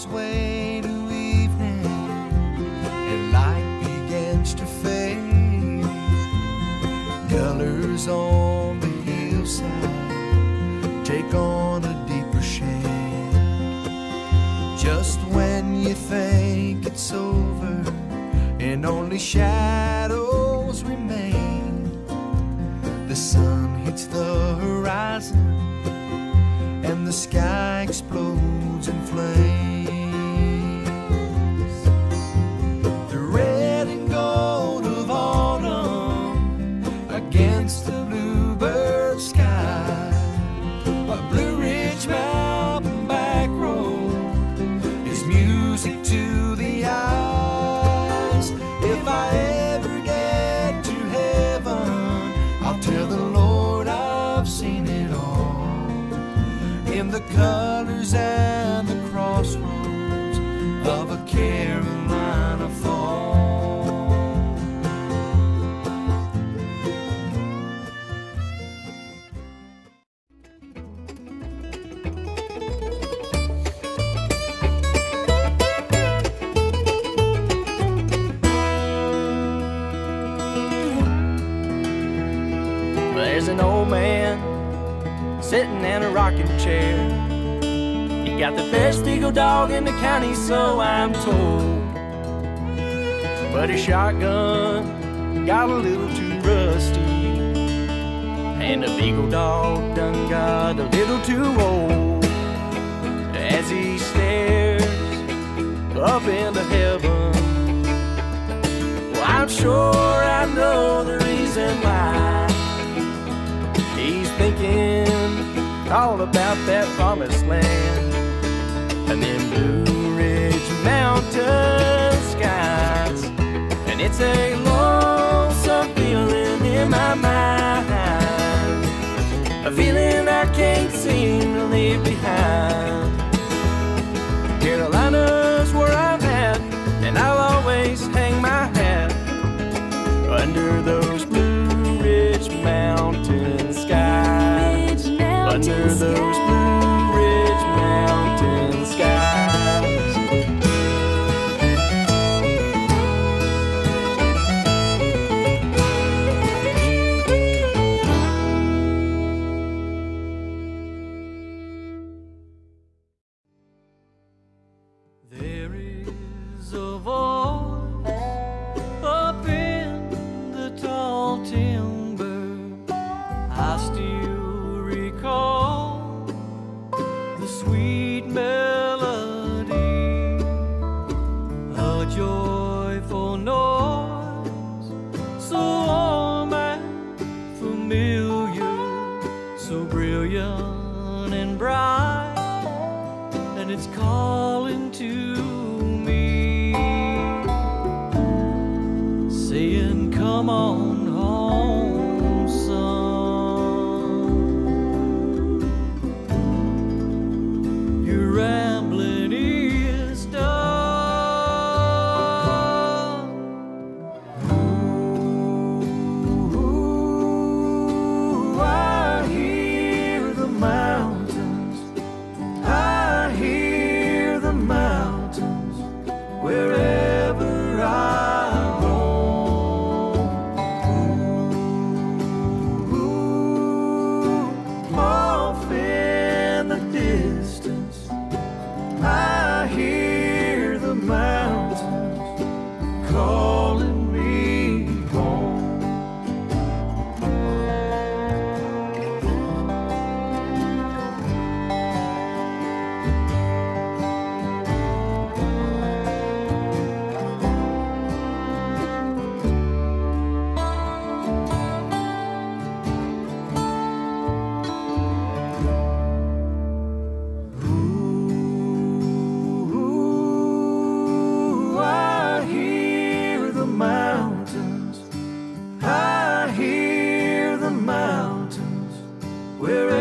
gives way to evening and light begins to fade. Colors on the hillside take on a deeper shade. Just when you think it's over and only shadows remain, the sun hits the horizon the sky explodes in flames. The red and gold of autumn against the bluebird sky. A Blue Ridge Mountain back road is music to colors and the crossroads of a Carolina fall. There's an old man sitting in a rocking chair. He got the best eagle dog in the county, so I'm told. But his shotgun got a little too rusty. And the beagle dog done got a little too old. As he stares up into heaven. Well, I'm sure all about that promised land and then Blue Ridge mountain skies. And it's a lonesome Under those Blue Ridge mountain skies. There is a voice up in the tall timber. I still it's calling to wherever